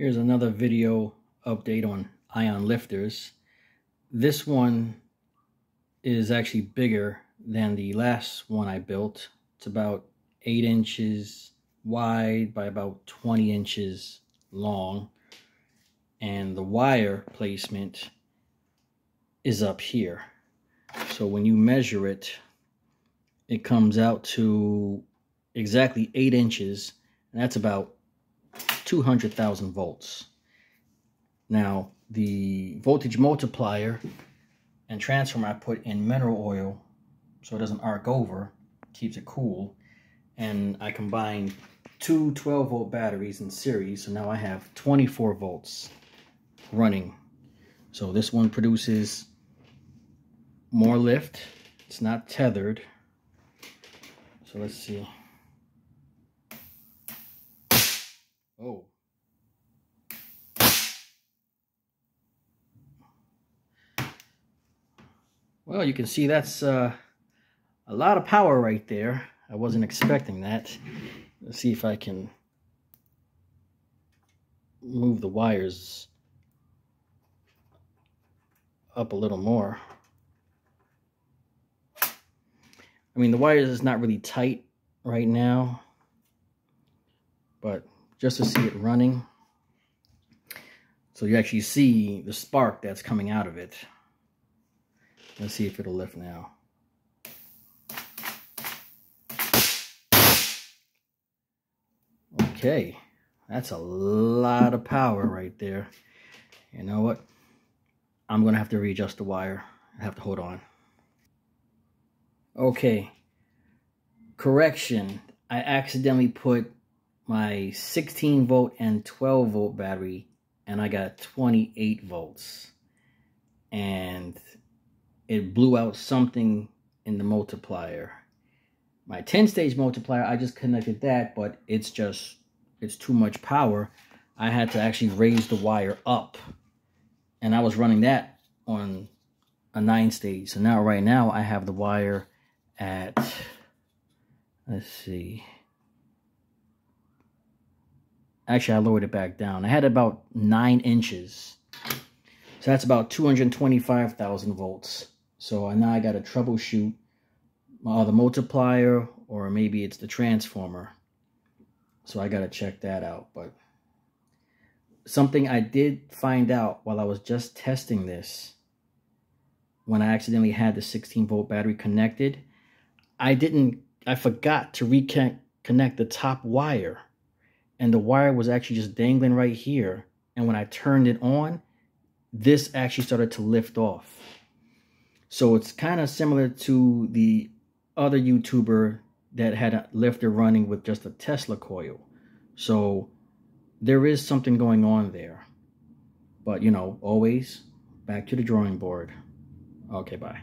Here's another video update on ion lifters. This one is actually bigger than the last one I built. It's about 8 inches wide by about 20 inches long. And the wire placement is up here. So when you measure it, it comes out to exactly 8 inches. And that's about 200,000 volts. Now, the voltage multiplier and transformer I put in mineral oil so it doesn't arc over, keeps it cool. And I combine two 12 volt batteries in series, so now I have 24 volts running. So this one produces more lift. It's not tethered. So let's see. Well, you can see that's uh, a lot of power right there. I wasn't expecting that. Let's see if I can move the wires up a little more. I mean, the wires is not really tight right now, but just to see it running. So you actually see the spark that's coming out of it. Let's see if it'll lift now. Okay, that's a lot of power right there. You know what? I'm going to have to readjust the wire. I have to hold on. Okay, correction. I accidentally put my 16 volt and 12 volt battery and I got 28 volts and it blew out something in the multiplier my 10 stage multiplier I just connected that but it's just it's too much power I had to actually raise the wire up and I was running that on a 9 stage so now right now I have the wire at let's see Actually, I lowered it back down. I had about 9 inches. So that's about 225,000 volts. So now I got to troubleshoot uh, the multiplier or maybe it's the transformer. So I got to check that out. But something I did find out while I was just testing this when I accidentally had the 16 volt battery connected, I didn't, I forgot to reconnect the top wire and the wire was actually just dangling right here. And when I turned it on, this actually started to lift off. So it's kind of similar to the other YouTuber that had a lifter running with just a Tesla coil. So there is something going on there. But, you know, always back to the drawing board. Okay, bye.